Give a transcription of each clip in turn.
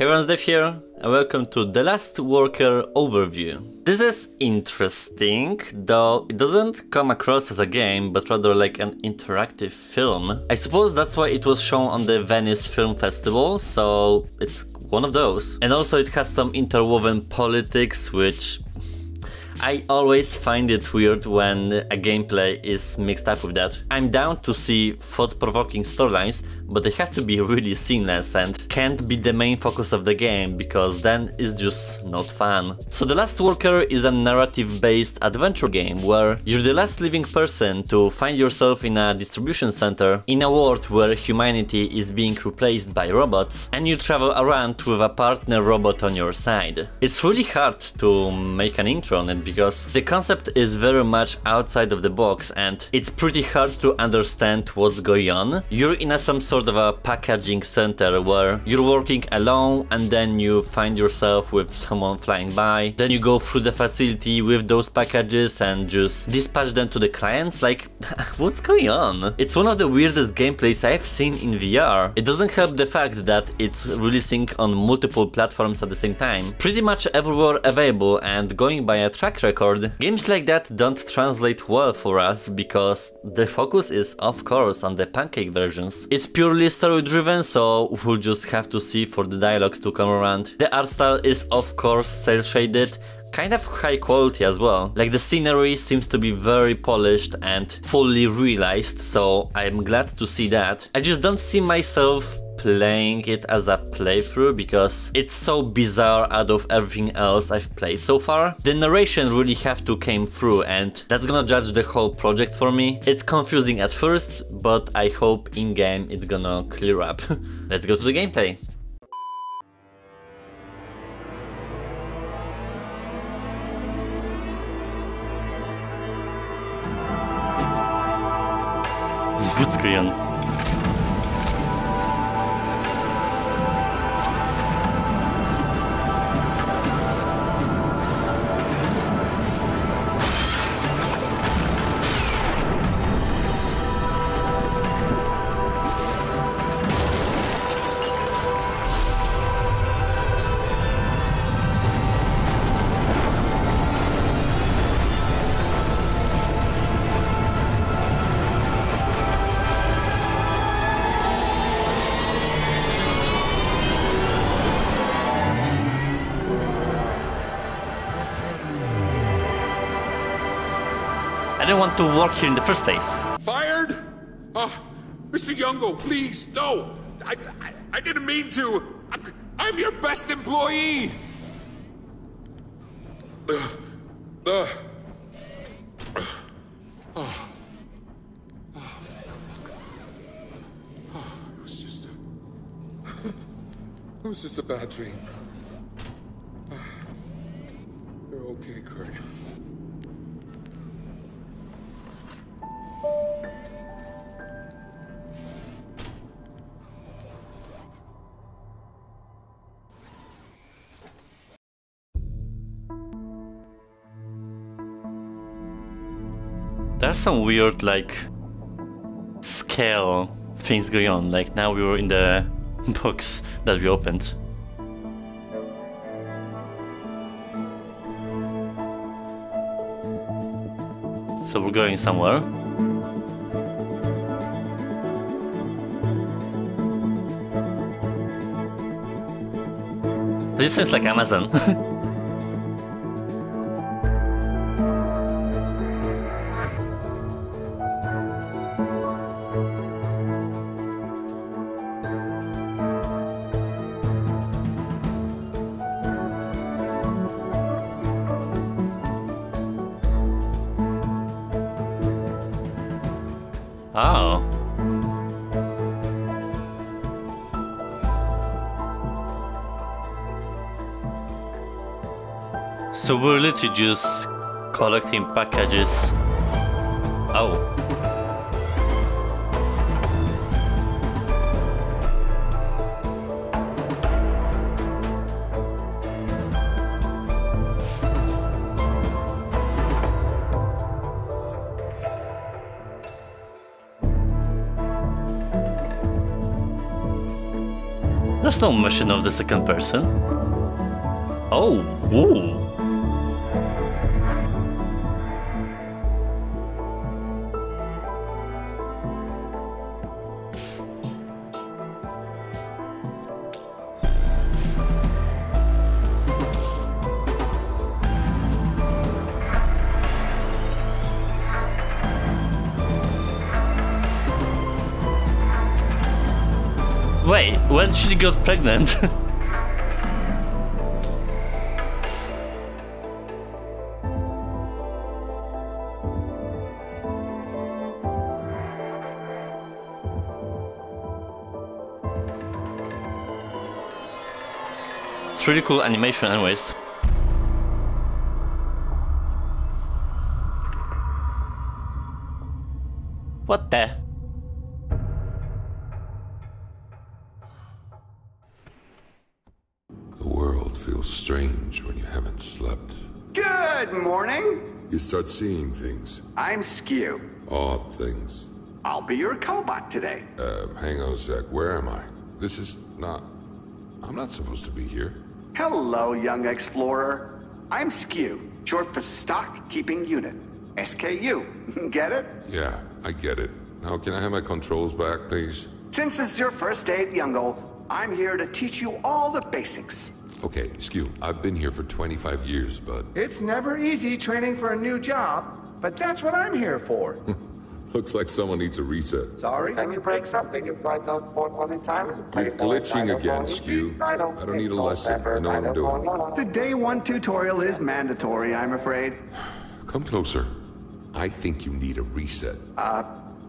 Hey everyone, Dave here, and welcome to The Last Worker Overview. This is interesting, though it doesn't come across as a game, but rather like an interactive film. I suppose that's why it was shown on the Venice Film Festival, so it's one of those. And also it has some interwoven politics, which I always find it weird when a gameplay is mixed up with that. I'm down to see thought-provoking storylines, but they have to be really seamless and can't be the main focus of the game, because then it's just not fun. So The Last Worker is a narrative-based adventure game where you're the last living person to find yourself in a distribution center in a world where humanity is being replaced by robots, and you travel around with a partner robot on your side. It's really hard to make an intro on it because the concept is very much outside of the box and it's pretty hard to understand what's going on. You're in a some sort of a packaging center where you're working alone and then you find yourself with someone flying by. Then you go through the facility with those packages and just dispatch them to the clients. Like, what's going on? It's one of the weirdest gameplays I've seen in VR. It doesn't help the fact that it's releasing on multiple platforms at the same time. Pretty much everywhere available and going by a track record, games like that don't translate well for us because the focus is of course on the pancake versions. It's purely story driven so we'll just have to see for the dialogues to come around. The art style is of course cel shaded, kind of high quality as well. Like the scenery seems to be very polished and fully realized, so I'm glad to see that. I just don't see myself playing it as a playthrough because it's so bizarre out of everything else I've played so far. The narration really have to came through and that's gonna judge the whole project for me. It's confusing at first, but I hope in-game it's gonna clear up. Let's go to the gameplay. Good screen. Want to work here in the first place. Fired? Oh, Mr. Jünge, please, no. I, I, I didn't mean to. I'm, I'm your best employee. Uh, uh, oh. Oh, it was just a bad dream. There's some weird like scale things going on. Like now we were in the box that we opened. So we're going somewhere. This seems like Amazon. So we're literally just collecting packages. Oh. There's no machine of the second person. Oh, ooh. When she got pregnant? it's really cool animation anyways. What the? Feels strange when you haven't slept. Good morning. You start seeing things, I'm Skew. odd things. I'll be your cobot today. Uh, hang on a sec. Where am I? This is not. I'm not supposed to be here. Hello, young explorer. I'm Skew, short for Stock Keeping Unit. SKU. Get it? Yeah, I get it. Now, can I have my controls back, please? Since this is your first day at Jüngle, I'm here to teach you all the basics. Okay, Skew, I've been here for 25 years, but It's never easy training for a new job, but that's what I'm here for. looks like someone needs a reset. Sorry? Time you break something, you write down for one in time. You're glitching again, Skew. I don't need a lesson. I know what I'm doing. The day one tutorial is mandatory, I'm afraid. Come closer. I think you need a reset. Uh,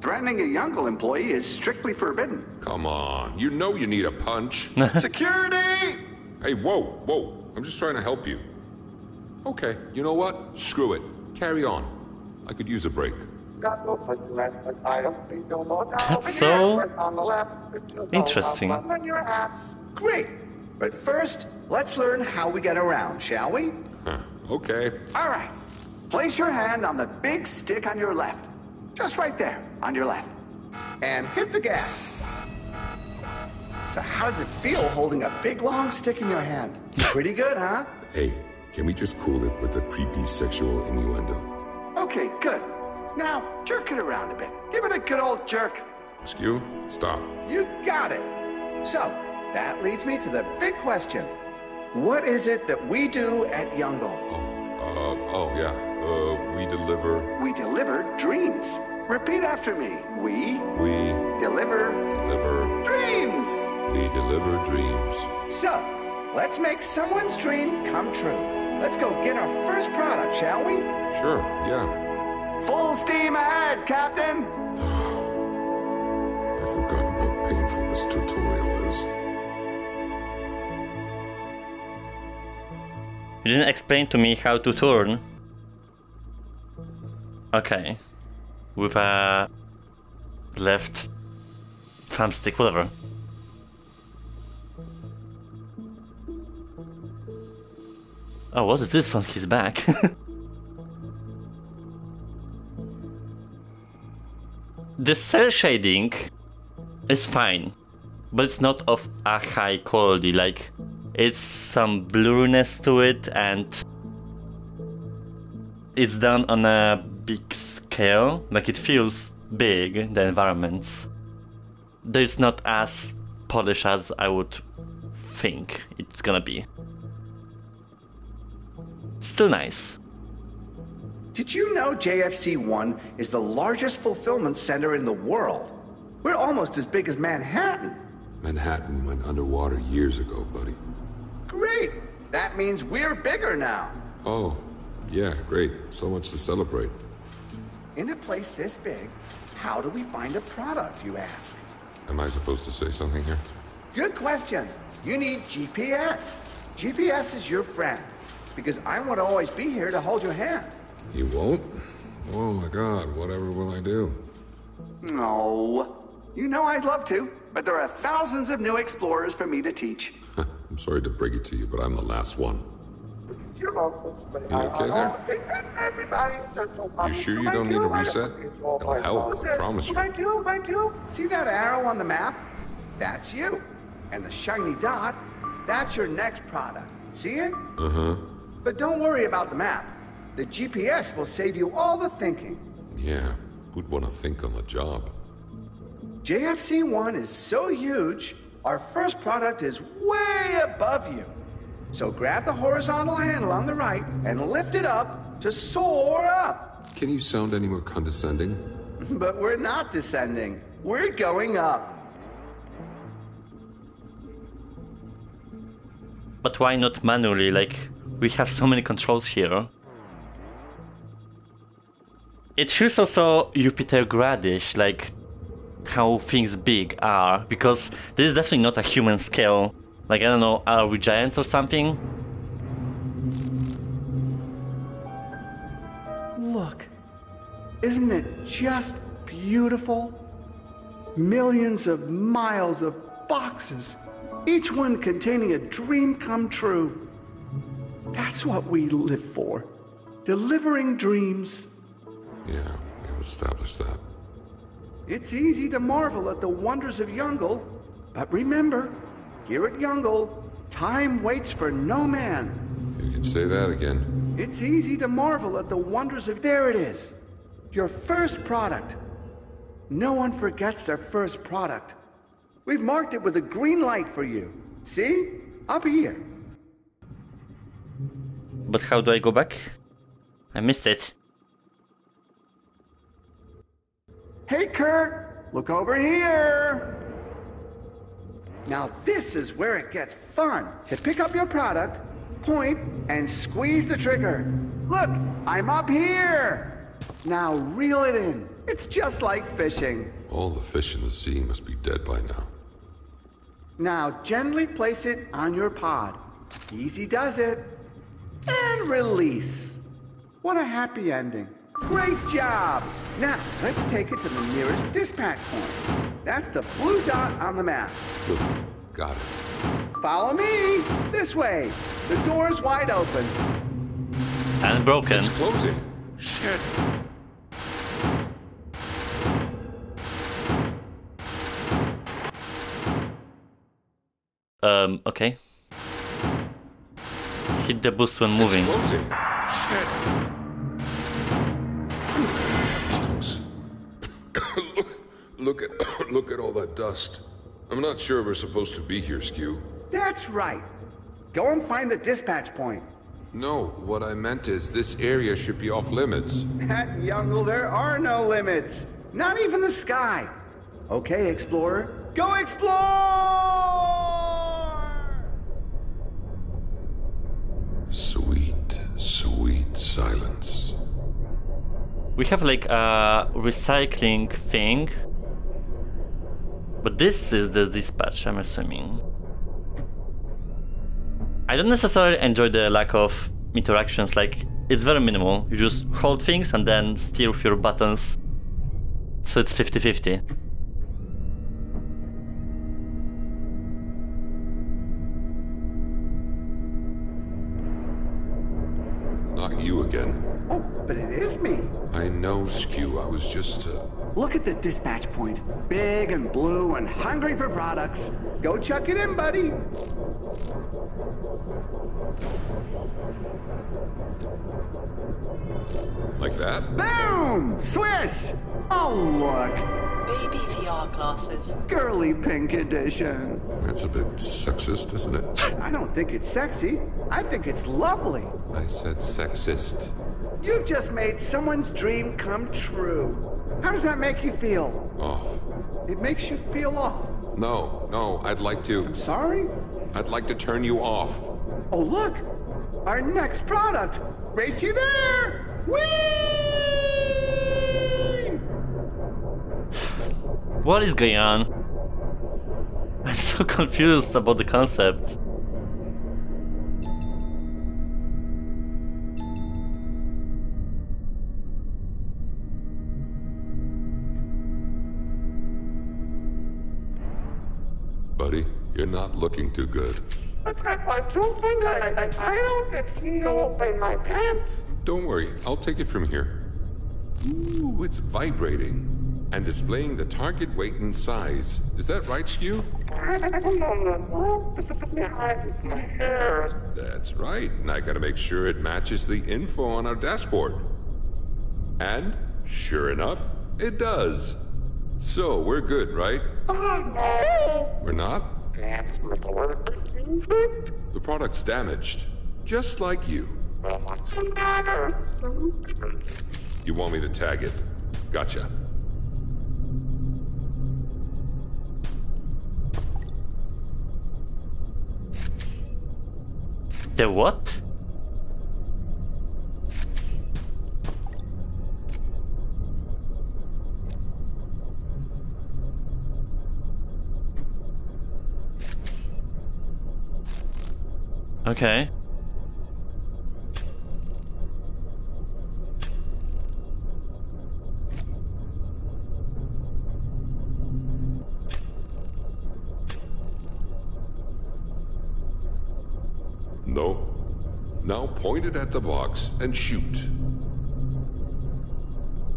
Threatening a Jüngle employee is strictly forbidden. Come on. You know you need a punch. Security! Hey, whoa, whoa. I'm just trying to help you. Okay, you know what? Screw it. Carry on. I could use a break. Got no foot left, but I don't think no more down That's so on the left, foot to the interesting. on your hats. Great. But first, let's learn how we get around, shall we? Huh. Okay. All right. Place your hand on the big stick on your left. Just right there, on your left. And hit the gas. So how does it feel holding a big long stick in your hand? Pretty good, huh? Hey, can we just cool it with a creepy sexual innuendo? Okay, good. Now, jerk it around a bit. Give it a good old jerk. Skew, stop. You've got it. So, that leads me to the big question. What is it that we do at Jüngle? Oh, uh, oh yeah. Uh, we deliver, We deliver dreams. Repeat after me. We we deliver deliver, dreams. we deliver dreams. So, let's make someone's dream come true. Let's go get our first product, shall we? Sure, yeah. Full steam ahead, Captain. I've forgotten how painful this tutorial is. You didn't explain to me how to turn. Okay. With a left thumbstick, whatever. Oh, what is this on his back? the cell shading is fine, but it's not of a high quality. Like, it's some blurriness to it, and it's done on a big scale. Like, it feels big, the environments. There's not as polished as I would think it's gonna be. Still nice. Did you know JFC 1 is the largest fulfillment center in the world? We're almost as big as Manhattan. Manhattan went underwater years ago, buddy. Great! That means we're bigger now. Oh, yeah, great. So much to celebrate. In a place this big, how do we find a product, you ask? Am I supposed to say something here? Good question. You need GPS. GPS is your friend, because I want to always be here to hold your hand. You won't? Oh my god, whatever will I do? No. You know I'd love to, but there are thousands of new explorers for me to teach. I'm sorry to break it to you, but I'm the last one. You okay there? You sure you don't need a reset? It'll help, I promise you. I do, I do. See that arrow on the map? That's you. And the shiny dot, that's your next product. See it? Uh huh. But don't worry about the map. The GPS will save you all the thinking. Yeah, who'd want to think on the job? JFC 1 is so huge, our first product is way above you. So grab the horizontal handle on the right and lift it up to soar up. Can you sound any more condescending? But we're not descending, we're going up. But why not manually? Like, we have so many controls here. It feels also Jupiter Gradish, like how things big are, because this is definitely not a human scale. Like, I don't know, uh, are we giants or something? Look, isn't it just beautiful? Millions of miles of boxes, each one containing a dream come true. That's what we live for delivering dreams. Yeah, we've established that. It's easy to marvel at the wonders of Jüngle, but remember, here at Jüngle, time waits for no man. You can say that again. It's easy to marvel at the wonders of. There it is. Your first product. No one forgets their first product. We've marked it with a green light for you. See? Up here. But how do I go back? I missed it. Hey, Kurt, look over here. Now, this is where it gets fun. To pick up your product, point, and squeeze the trigger. Look, I'm up here. Now, reel it in. It's just like fishing. All the fish in the sea must be dead by now. Now, gently place it on your pod. Easy does it. And release. What a happy ending. Great job! Now, let's take it to the nearest dispatch point. That's the blue dot on the map. Got it. Follow me! This way! The door's wide open. And broken. It's closing. Shit. Um, okay. Hit the boost when moving. It's closing. Shit. Look, look at, look at all that dust. I'm not sure we're supposed to be here, Skew. That's right. Go and find the dispatch point. No, what I meant is this area should be off limits. At Jüngle, there are no limits. Not even the sky. Okay, Explorer. Go explore! Sweet, sweet silence. We have like a recycling thing. But this is the dispatch, I'm assuming. I don't necessarily enjoy the lack of interactions, like, it's very minimal. You just hold things and then steer with your buttons. So it's 50 50. Not you again. Oh, but it is me. I know, Skew. I was just, uh... Look at the dispatch point. Big and blue and hungry for products. Go chuck it in, buddy. Like that? Boom! Swish! Oh, look. Baby VR glasses. Girly pink edition. That's a bit sexist, isn't it? I don't think it's sexy. I think it's lovely. I said sexist. You've just made someone's dream come true. How does that make you feel? Off. It makes you feel off. No, no, I'd like to. Sorry? I'd like to turn you off. Oh, look! Our next product! Race you there! Whee! What is going on? I'm so confused about the concept. You're not looking too good. I, I don't think I, I, I don't get snow in my pants. Don't worry, I'll take it from here. Ooh, it's vibrating. and displaying the target weight and size. Is that right, Skew? This is behind my hair. That's right, and I gotta make sure it matches the info on our dashboard. And, sure enough, it does. So, we're good, right? Oh no! We're not? What the word. The product's damaged, just like you. You want me to tag it? Gotcha. The what? Okay. No. Now point it at the box and shoot.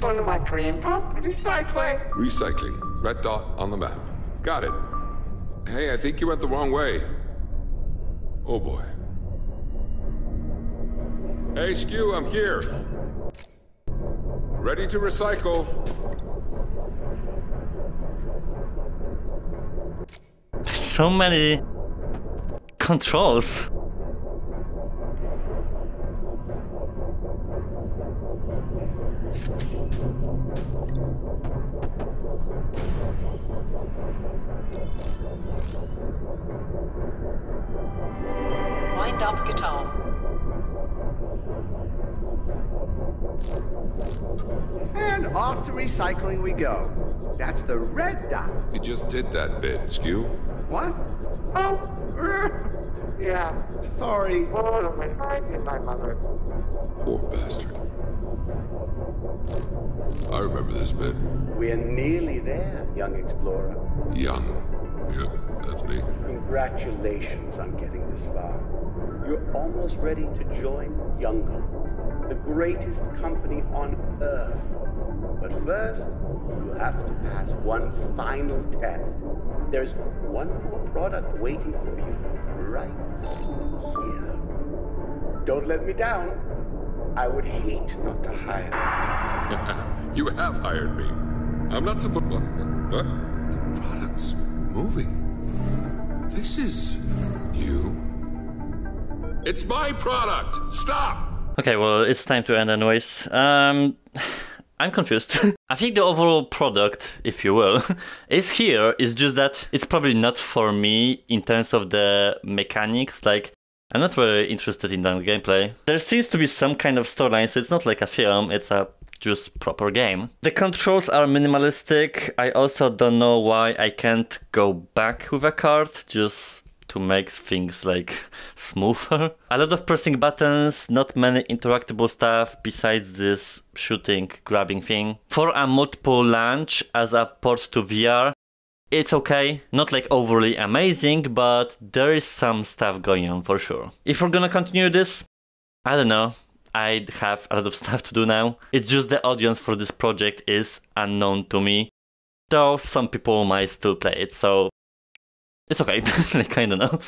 One of my dream pump recycling. Recycling. Red dot on the map. Got it. Hey, I think you went the wrong way. Oh boy. Hey, Skew, I'm here. Ready to recycle. So many controls. Just did that bit, Skew. What? Oh, yeah. Sorry. Oh, my mind my mother. Poor bastard. I remember this bit. We're nearly there, young explorer. Young. Yep, that's me. Congratulations on getting this far. You're almost ready to join Jüngle, the greatest company on Earth. But first, you have to pass one final test. There's one more product waiting for you right here. Don't let me down. I would hate not to hire. you you have hired me. I'm not supposed. What? What? The product's moving. This is new. It's my product. Stop. Okay, well, it's time to end anyways. Um, I'm confused. I think the overall product, if you will, is here. It's just that it's probably not for me in terms of the mechanics. Like, I'm not very interested in that gameplay. There seems to be some kind of storyline, so it's not like a film, it's a just proper game. The controls are minimalistic. I also don't know why I can't go back with a card, just to make things like smoother. A lot of pressing buttons, not many interactable stuff besides this shooting, grabbing thing. For a multiple launch as a port to VR, it's okay, not like overly amazing, but there is some stuff going on for sure. If we're gonna continue this, I don't know. I'd have a lot of stuff to do now. It's just the audience for this project is unknown to me, though some people might still play it, so it's okay. like, kind of know.